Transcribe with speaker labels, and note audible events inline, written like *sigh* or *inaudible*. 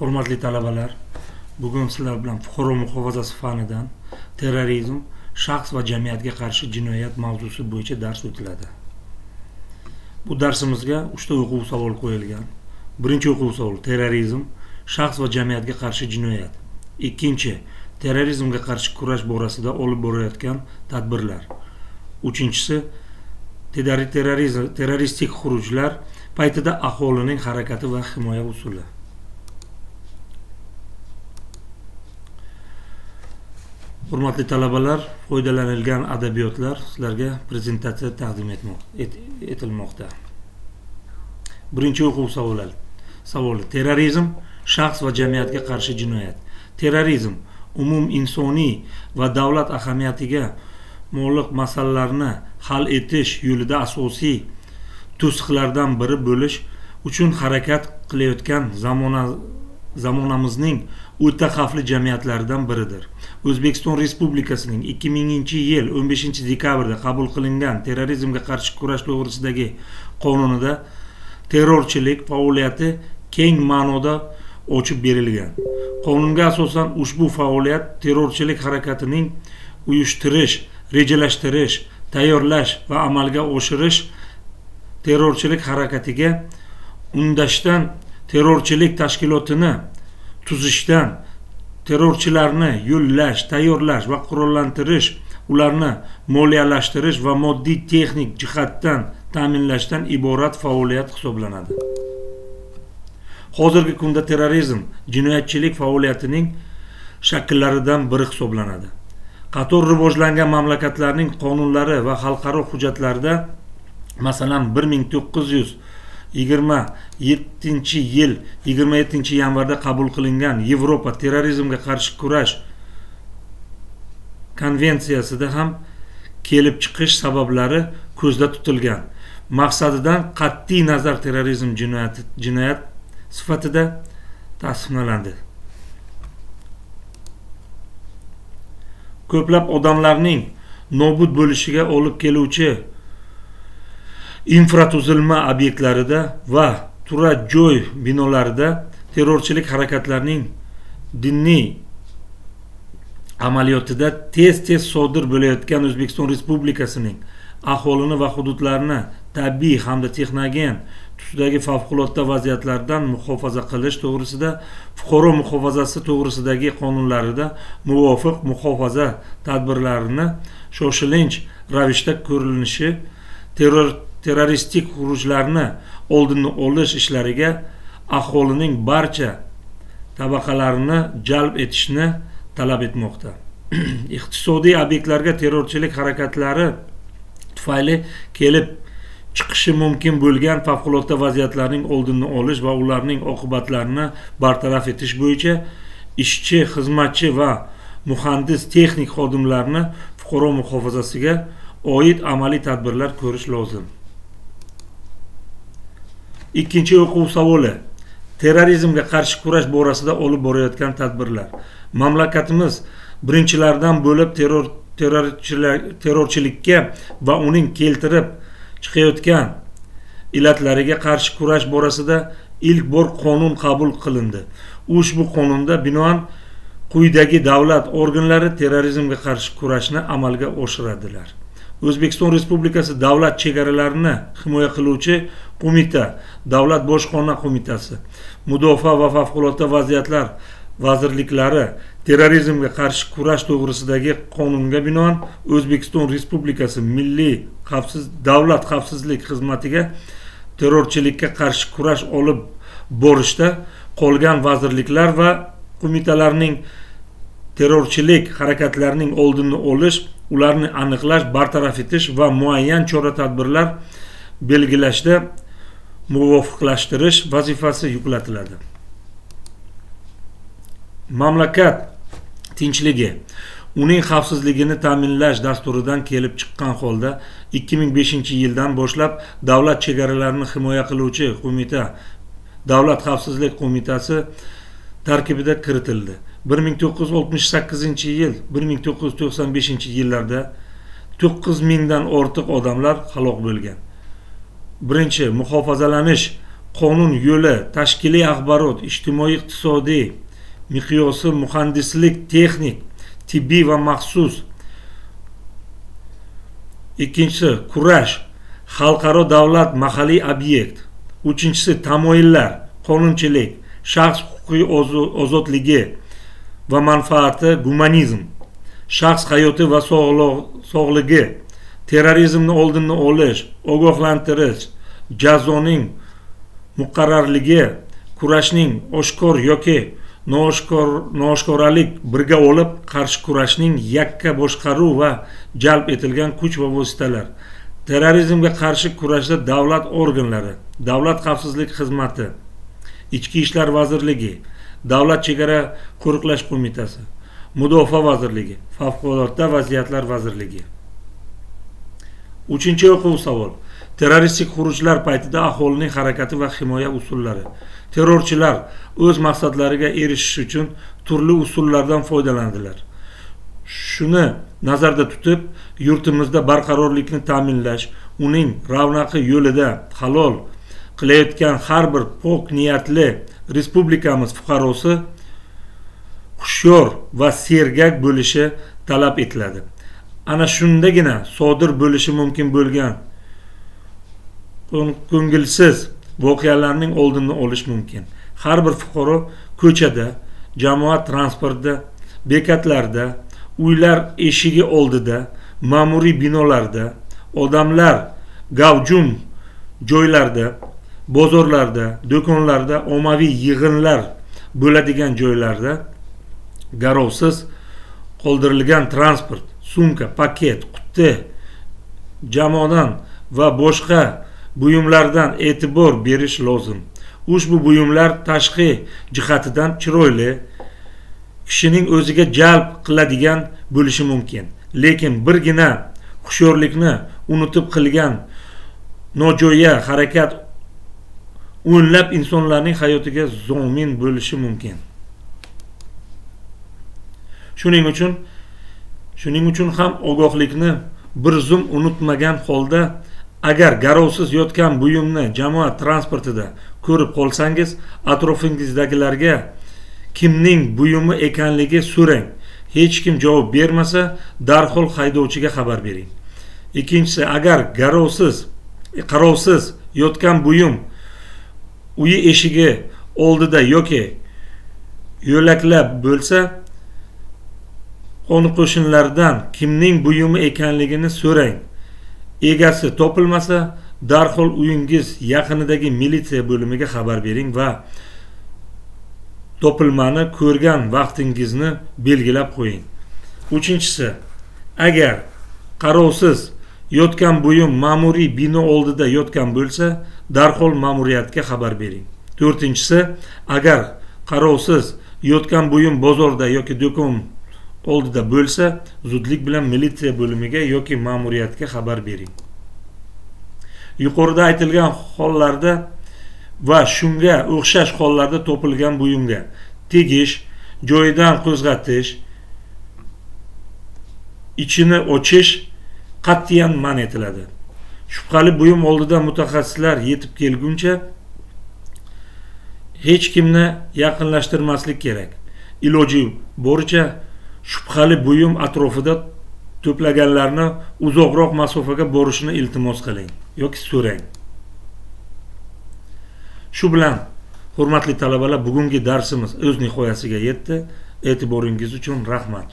Speaker 1: hurmatli talabalar bugun sizlar bilan fuqaro muhofazasi fanidan terrorizm shaxs va jamiyatga qarshi jinoyat mavzusi bo'yicha dars o'tiladi. Bu darsimizga uchta o'quv savol qo'yilgan. Birinchi o'quv savol terrorizm shaxs va jamiyatga qarshi jinoyat. Ikkinchi terrorizmga qarshi kurash borasida olib borayotgan tadbirlar. Uchinchisi terroristik xurujlar paytida aholining harakati va himoya usuli. Hurmatli talabalar foydalanilgan adabiyotlar sizlarga prezentatsiya taqdim etilmoqda. Birinchi o'quv savoli savoli. Terrorizm shaxs va jamiyatga qarshi jinoyat. Terrorizm umum insoniy va davlat ahamiyatiga mo'liq masalalarni hal etish yo'lida asosiy to'siqlardan biri bo'lish uchun harakat qilayotgan zamona zamonamizning o'ta xavfli jamiyatlaridan biridir. O'zbekiston respublikasining 2000 yil 15 dekabrda qabul qilingan terrorizmga qarshi kurash to'g'risidagi qonunida terrorchilik faoliyati keng ma'noda ochib berilgan. Qonunga asosan ushbu faoliyat terrorchilik harakatining uyushtirish rejalashtirish tayyorlash va amalga oshirish terrorchilik harakatiga undashdan terrorchilik tashkilotini tuzishdan terrorchilarni yo'llash tayyorlash va qurollantirish ularni moliyalashtirish va moddiy texnik jihatdan ta'minlashdan iborat faoliyat hisoblanadi. Hozirgi kunda terrorizm jinoyatchilik faoliyatining shakllaridan biri hisoblanadi. Qator rivojlangan mamlakatlarning qonunlari va xalqaro hujjatlarida masalan bir ming to'qqiz yuz yigirma yettinchi yil yigirma yettinchi yanvarda qabul qilingan yevropa terrorizmga qarshi kurash konvensiyasida ham kelib chiqish sabablari ko'zda tutilgan. Maqsadidan qat'iy nazar terrorizm jinoyati jinoyat sifatida tasniflandi ko'plab odamlarning nobud bo'lishiga olib keluvchi infratuzilma obyektlarida va turar joy binolarida terrorchilik harakatlarining diniy amaliyotida tez tez sodir bo'layotgan o'zbekiston respublikasining aholini va hududlarini tabiiy hamda texnogen tusdagi favqulodda vaziyatlardan muhofaza qilish to'g'risida fuqaro muhofazasi to'g'risidagi qonunlarida muvofiq muhofaza tadbirlarini shoshilinch ravishda ko'rilishi terror terroristik xurujlarni oldini olish ishlariga aholining barcha tabaqalarini jalb etishni talab etmoqda. *clears throat* Iqtisodiy obyektlarga terrorchilik harakatlari tufayli kelib chiqishi mumkin bo'lgan favqulodda vaziyatlarning oldini olish va ularning oqibatlarini bartaraf etish bo'yicha ishchi xizmatchi va muhandis texnik xodimlarni fuqaro muhofazasiga oid amaliy tadbirlar ko'rish lozim. Ikkinchi o'quv savoli. Terrorizmga qarshi kurash borasida olib borayotgan tadbirlar. Mamlakatimiz birinchilardan bo'lib terror terrorchilikka va uning keltirib chiqayotgan illatlariga qarshi kurash borasida ilk bor qonun qabul qilindi. Ushbu qonunda binoan quyidagi davlat organlari terrorizmga qarshi kurashni amalga oshiradilar. O'zbekiston respublikasi davlat chegaralarini himoya qiluvchi qo'mita davlat bojxona qo'mitasi mudofaa va favqulodda vaziyatlar vazirliklari terrorizmga qarshi kurash to'g'risidagi qonunga binoan o'zbekiston respublikasi milliy xavfsiz davlat xavfsizlik xizmatiga terrorchilikka qarshi kurash olib borishda qolgan vazirliklar va qo'mitalarning terrorchilik harakatlarining oldini olish ularni aniqlash bartaraf etish va muayyan chora tadbirlar belgilashda muvofiqlashtirish vazifasi yuklatiladi. Mamlakat tinchligi uning xavfsizligini ta'minlash dasturidan kelib chiqqan holda 2005 yildan boshlab davlat chegaralarini himoya qiluvchi qo'mita davlat xavfsizlik qo'mitasi tarkibida kiritildi. 1968 yil 1995 yillarda 9 mingdan ortiq odamlar halok bo'lgan. Birinchi muhofazalanish qonun yo'li tashkiliy axborot ijtimoiy iqtisodiy miqyosi muhandislik texnik tibbiy va maxsus. Ikkinchisi kurash xalqaro davlat mahalliy obyekt. Uchinchisi tamoyillar qonunchilik shaxs huquqiy ozodligi. Va manfaati gumanizm shaxs hayoti va sog'ligi terrorizmni oldini olish ogohlantirish jazoning muqarrarligi kurashning oshkor yoki nooshkoralik birga olib qarshi kurashning yakka boshqaruv va jalb etilgan kuch va vositalar terrorizmga qarshi kurashda davlat organlari davlat xavfsizlik xizmati ichki ishlar vazirligi davlat chegara qo'riqlash qo'mitasi mudofaa vazirligi favqulodda vaziyatlar vazirligi. Uchinchi o'quv savol. Terroristik xurujlar paytida aholining harakati va himoya usullari. Terrorchilar o'z maqsadlariga erishish uchun turli usullardan foydalandilar shuni nazarda tutib yurtimizda barqarorlikni ta'minlash uning ravnaqi yo'lida halol qilayotgan har bir pok niyatli respublikamiz fuqarosi hushyor va sergak bo'lishi talab etiladi. Ana shundagina sodir bo'lishi mumkin bo'lgan ko'ngilsiz voqealarning oldini olish mumkin. Har bir fuqaro ko'chada jamoat transportida bekatlarda uylar eshigi oldida ma'muriy binolarda odamlar gavjum joylarda bozorlarda do'konlarda ommaviy yig'inlar bo'ladigan joylarda garovsiz qoldirilgan transport sumka paket quti jamodan va boshqa buyumlardan e'tibor berish lozim. Ushbu buyumlar tashqi jihatidan chiroyli kishining o'ziga jalb qiladigan bo'lishi mumkin. Lekin birgina hushyorlikni unutib qilgan nojo'ya harakat o'nlab insonlarning hayotiga zomin bo'lishi mumkin. Shuning uchun shuning uchun ham ogohlikni bir zum unutmagan holda agar garovsiz yotgan buyumni jamoat transportida ko'rib qolsangiz atrofingizdagilarga kimning buyumi ekanligi so'rang. Hech kim javob bermasa darhol haydovchiga xabar bering. Ikkinchisi agar garovsiz qarovsiz yotgan buyum uyi eshigi oldida yoki yo'laklab bo'lsa qo'ni qo'shnilardan kimning buyumi ekanligini so'rang. Egasi topilmasa darhol uyingiz yaqinidagi militsiya bo'limiga xabar bering va topilmani ko'rgan vaqtingizni belgilab qo'ying. Uchinchisi agar qarovsiz yotgan buyum ma'muriy bino oldida yotgan bo'lsa darhol ma'muriyatga xabar bering. To'rtinchisi agar qarovsiz yotgan buyum bozorda yoki do'kon oldida bo'lsa zudlik bilan militsiya bo'limiga yoki ma'muriyatga xabar bering. Yuqorida aytilgan hollarda va shunga o'xshash hollarda topilgan buyumga tegish joyidan qo'zg'atish ichini ochish qat'iyan man etiladi. Shubhali buyum oldida mutaxassislar yetib kelguncha hech kimni yaqinlashtirmaslik kerak. Iloji boricha shubhali buyum atrofida to'plaganlarni uzoqroq masofaga borishni iltimos qiling yoki so'rang. Shu bilan hurmatli talabalar bugungi darsimiz o'z nihoyasiga yetdi. E'tiboringiz uchun rahmat.